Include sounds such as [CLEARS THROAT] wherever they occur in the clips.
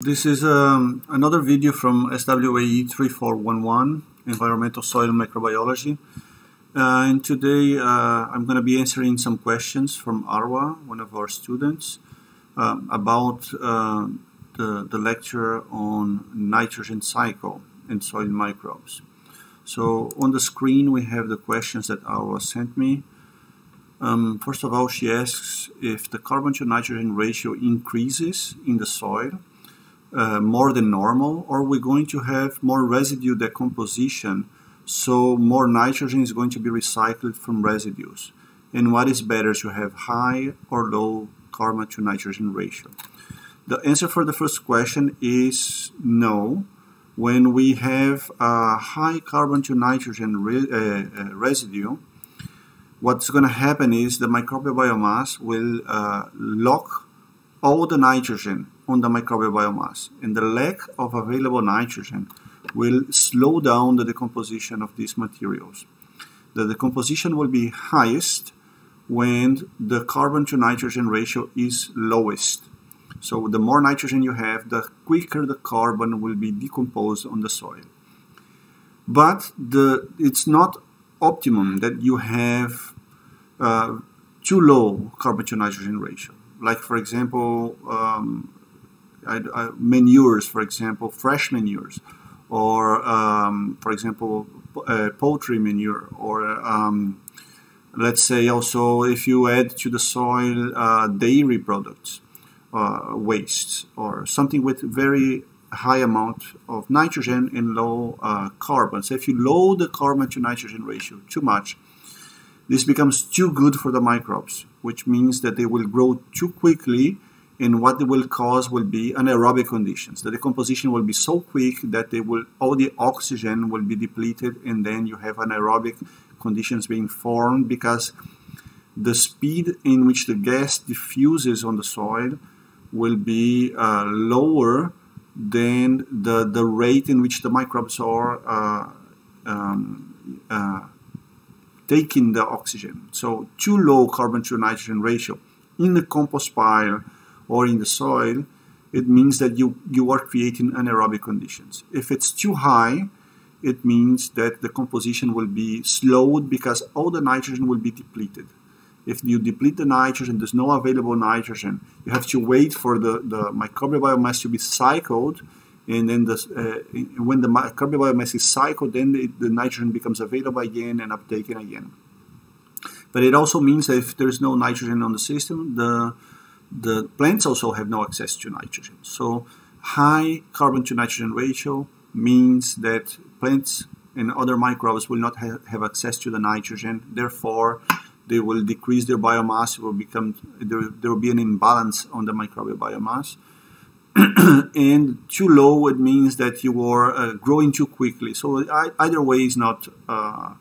This is um, another video from SWAE 3411, Environmental Soil Microbiology. Uh, and today uh, I'm going to be answering some questions from Arwa, one of our students, uh, about uh, the, the lecture on nitrogen cycle and soil microbes. So on the screen we have the questions that Arwa sent me. Um, first of all, she asks if the carbon to nitrogen ratio increases in the soil uh, more than normal, or we're going to have more residue decomposition, so more nitrogen is going to be recycled from residues. And what is better to have high or low carbon to nitrogen ratio? The answer for the first question is no. When we have a high carbon to nitrogen re uh, uh, residue, what's going to happen is the microbial biomass will uh, lock all the nitrogen on the microbial biomass. And the lack of available nitrogen will slow down the decomposition of these materials. The decomposition will be highest when the carbon to nitrogen ratio is lowest. So the more nitrogen you have, the quicker the carbon will be decomposed on the soil. But the, it's not optimum that you have uh, too low carbon to nitrogen ratio. Like for example, um, manures, for example, fresh manures, or um, for example, uh, poultry manure, or um, let's say also if you add to the soil uh, dairy products, uh, wastes, or something with very high amount of nitrogen and low uh, carbon. So if you low the carbon to nitrogen ratio too much, this becomes too good for the microbes, which means that they will grow too quickly and what they will cause will be anaerobic conditions. The decomposition will be so quick that they will all the oxygen will be depleted, and then you have anaerobic conditions being formed because the speed in which the gas diffuses on the soil will be uh, lower than the, the rate in which the microbes are uh, um, uh, taking the oxygen. So too low carbon to nitrogen ratio in the compost pile or in the soil, it means that you, you are creating anaerobic conditions. If it's too high, it means that the composition will be slowed because all the nitrogen will be depleted. If you deplete the nitrogen, there's no available nitrogen. You have to wait for the, the microbial biomass to be cycled, and then the, uh, when the microbial biomass is cycled, then the, the nitrogen becomes available again and uptaken again. But it also means that if there's no nitrogen on the system, the the plants also have no access to nitrogen. So high carbon to nitrogen ratio means that plants and other microbes will not ha have access to the nitrogen. Therefore, they will decrease their biomass. Will become there, there will be an imbalance on the microbial biomass. [CLEARS THROAT] and too low, it means that you are uh, growing too quickly. So I, either way is not uh,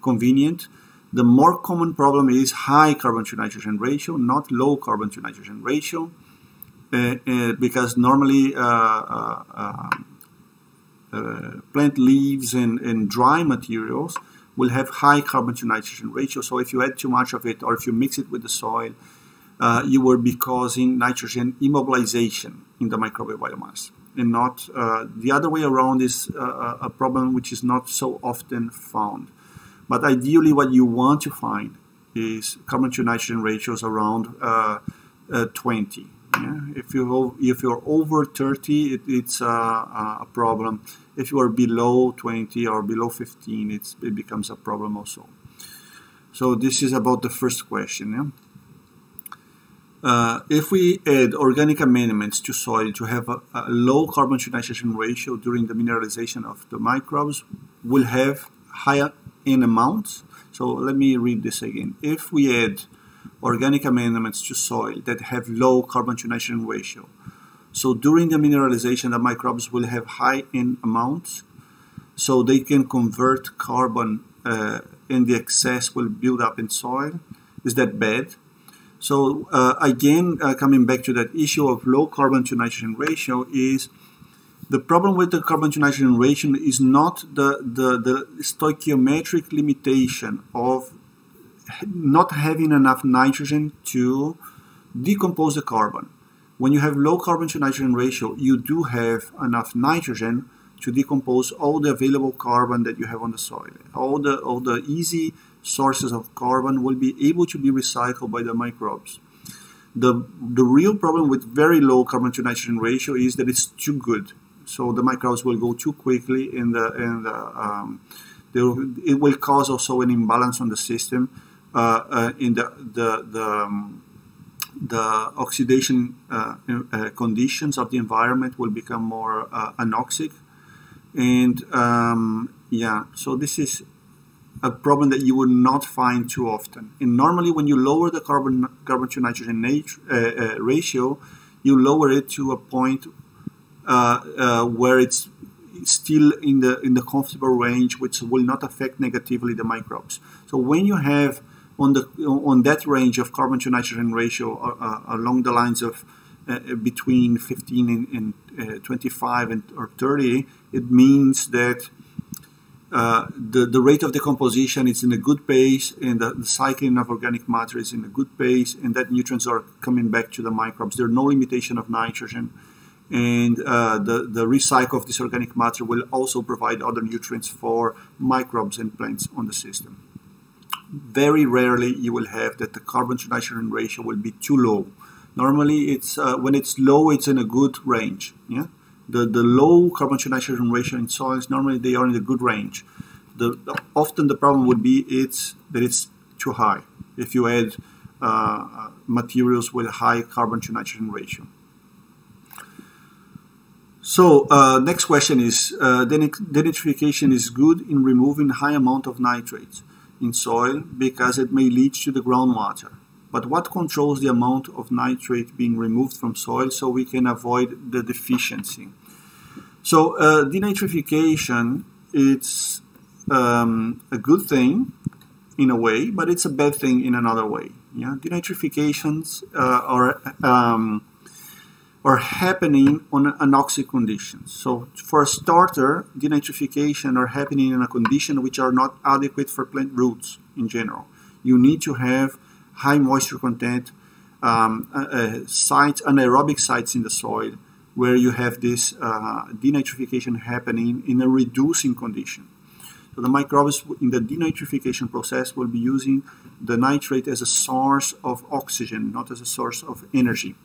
convenient. The more common problem is high carbon to nitrogen ratio, not low carbon to nitrogen ratio, uh, uh, because normally uh, uh, uh, uh plant leaves and, and, dry materials will have high carbon to nitrogen ratio. So if you add too much of it or if you mix it with the soil, you will be causing nitrogen immobilization in the microbial biomass. And not the other way around is a problem which is not so often found. But ideally, what you want to find is carbon to nitrogen ratios around uh, uh, 20. Yeah? If you if you're over 30, it, it's a, a, problem. If you are below 20 or below 15, it becomes a problem also. So this is about the first question. Yeah? Uh, if we add organic amendments to soil to have a, a, low carbon to nitrogen ratio during the mineralization of the microbes, we'll have higher in amounts. So let me read this again. If we add organic amendments to soil that have low carbon to nitrogen ratio, so during the mineralization, the microbes will have high in amounts, so they can convert carbon uh, and the excess will build up in soil. Is that bad? So uh, again, uh, coming back to that issue of low carbon to nitrogen ratio is the problem with the carbon to nitrogen ratio is not the, the, the stoichiometric limitation of not having enough nitrogen to decompose the carbon. When you have low carbon to nitrogen ratio, you do have enough nitrogen to decompose all the available carbon that you have on the soil. All the, all the easy sources of carbon will be able to be recycled by the microbes. The, the real problem with very low carbon to nitrogen ratio is that it's too good. So the microbes will go too quickly and, the, the, um, it will cause also an imbalance on the system uh, uh, in the, the, the um, the oxidation uh, uh, conditions of the environment will become more uh, anoxic. And um, yeah, so this is a problem that you would not find too often. And normally, when you lower the carbon carbon to nitrogen uh, ratio, you lower it to a point where it's still in the in the comfortable range, which will not affect negatively the microbes. So when you have on the on that range of carbon to nitrogen ratio uh, uh along the lines of uh, between 15 and, and uh, 25 and or 30, it means that uh, the, the rate of decomposition is in a good pace and the, the, cycling of organic matter is in a good pace and that nutrients are coming back to the microbes. There's no limitation of nitrogen and uh, the, the recycle of this organic matter will also provide other nutrients for microbes and plants on the system very rarely you will have that the carbon to nitrogen ratio will be too low. Normally, it's uh, when it's low, it's in a good range. Yeah, the the low carbon to nitrogen ratio in soils normally they are in a good range. The, the often the problem would be it's that it's too high if you add uh, materials with a high carbon to nitrogen ratio. So uh, next question is, uh, denitrification is good in removing high amount of nitrates in soil because it may leach to the groundwater. But what controls the amount of nitrate being removed from soil so we can avoid the deficiency? So uh, denitrification, it's um, a good thing in a way, but it's a bad thing in another way. Yeah, denitrifications uh, are um, are happening on anoxic conditions. So for a starter, denitrification are happening in a condition which are not adequate for plant roots in general. You need to have high moisture content um, uh, uh, sites, anaerobic sites in the soil where you have this uh, denitrification happening in a reducing condition. So the microbes in the denitrification process will be using the nitrate as a source of oxygen, not as a source of energy.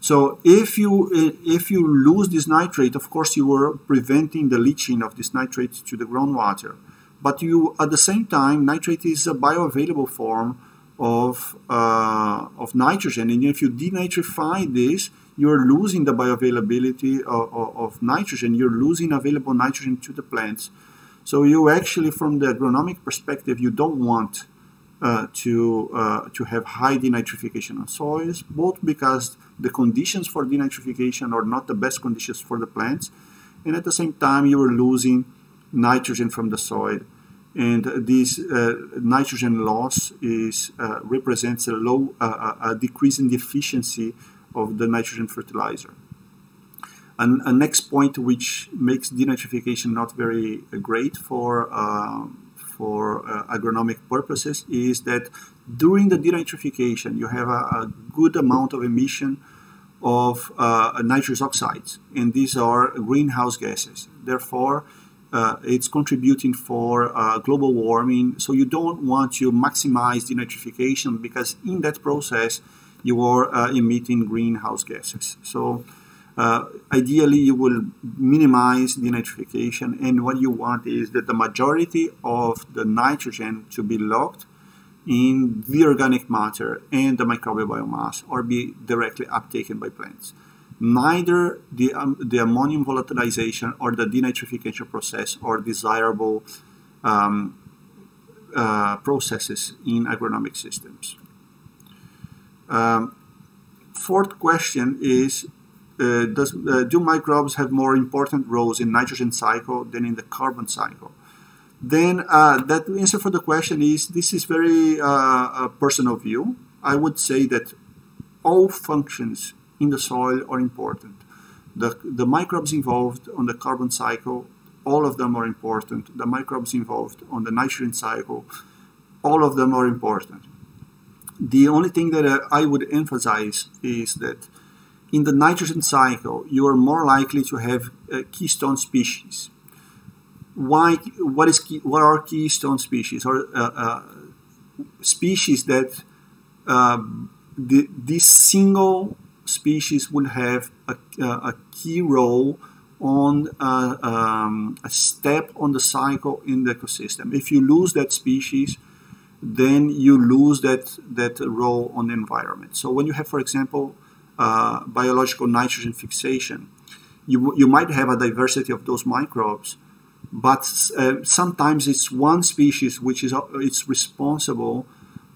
So if you if you lose this nitrate, of course you are preventing the leaching of this nitrate to the groundwater. But you at the same time, nitrate is a bioavailable form of uh, of nitrogen, and if you denitrify this, you're losing the bioavailability of, of, of nitrogen. You're losing available nitrogen to the plants. So you actually, from the agronomic perspective, you don't want uh, to, uh, to have high denitrification on soils, both because the conditions for denitrification are not the best conditions for the plants, and at the same time you are losing nitrogen from the soil. And this uh, nitrogen loss is, uh, represents a low, uh, a decrease in the efficiency of the nitrogen fertilizer. And a next point which makes denitrification not very great for for uh, agronomic purposes is that during the denitrification, you have a, a good amount of emission of uh, nitrous oxides, and these are greenhouse gases. Therefore, uh, it's contributing for uh, global warming. So you don't want to maximize denitrification because in that process you are uh, emitting greenhouse gases. So uh, ideally, you will minimize the nitrification, and what you want is that the majority of the nitrogen to be locked in the organic matter and the microbial biomass or be directly uptaken by plants. Neither the, um, the ammonium volatilization or the denitrification process are desirable um, uh, processes in agronomic systems. Um, fourth question is uh, does, uh, do microbes have more important roles in nitrogen cycle than in the carbon cycle? Then uh, that answer for the question is this is very uh, a personal view. I would say that all functions in the soil are important. The, the microbes involved on the carbon cycle, all of them are important. The microbes involved on the nitrogen cycle, all of them are important. The only thing that uh, I would emphasize is that in the nitrogen cycle, you are more likely to have uh, keystone species. Why? What is? Key, what are keystone species? Or uh, uh, species that um, the, this single species will have a, a key role on uh, um, a step on the cycle in the ecosystem. If you lose that species, then you lose that, that role on the environment. So when you have, for example, uh, biological nitrogen fixation, you, you might have a diversity of those microbes, but uh, sometimes it's one species which is uh, it's responsible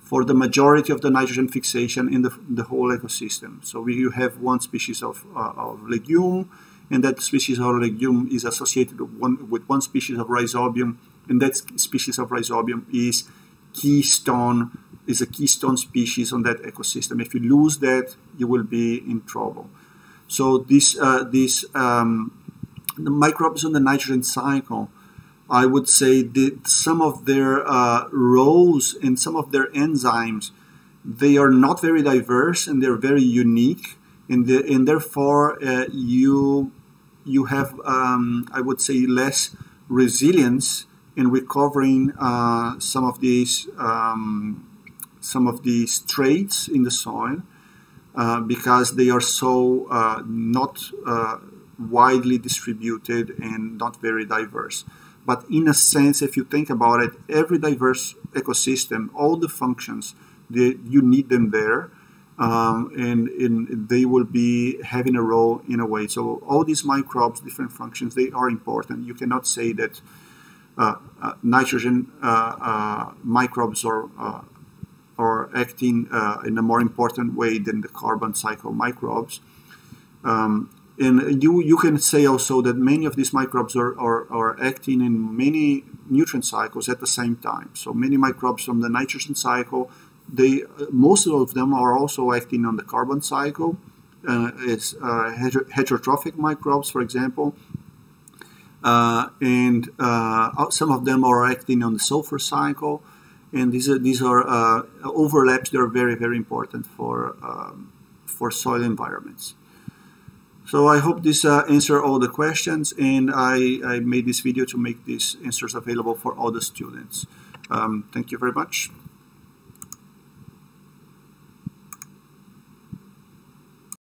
for the majority of the nitrogen fixation in the, the whole ecosystem. So we, you have one species of, uh, of legume, and that species of legume is associated with one, with one species of rhizobium, and that species of rhizobium is keystone is a keystone species on that ecosystem. If you lose that, you will be in trouble. So this uh, this um, the microbes on the nitrogen cycle, I would say that some of their uh, roles and some of their enzymes, they are not very diverse and they're very unique, and, the, and therefore uh, you you have um, I would say less resilience in recovering uh, some of these um, some of these traits in the soil uh, because they are so uh, not uh, widely distributed and not very diverse. But in a sense, if you think about it, every diverse ecosystem, all the functions, they, you need them there. Um, and, and, they will be having a role in a way. So all these microbes, different functions, they are important. You cannot say that uh, uh, nitrogen uh, microbes are are acting in a more important way than the carbon cycle microbes. Um, and you, you can say also that many of these microbes are, are, are, acting in many nutrient cycles at the same time. So many microbes from the nitrogen cycle, they most of them are also acting on the carbon cycle. Uh, it's uh, heterotrophic microbes, for example, uh, and uh, some of them are acting on the sulfur cycle. And these are, these are uh, overlaps that are very, very important for, um, for soil environments. So I hope this uh, answer all the questions and I, I made this video to make these answers available for all the students. Um, thank you very much.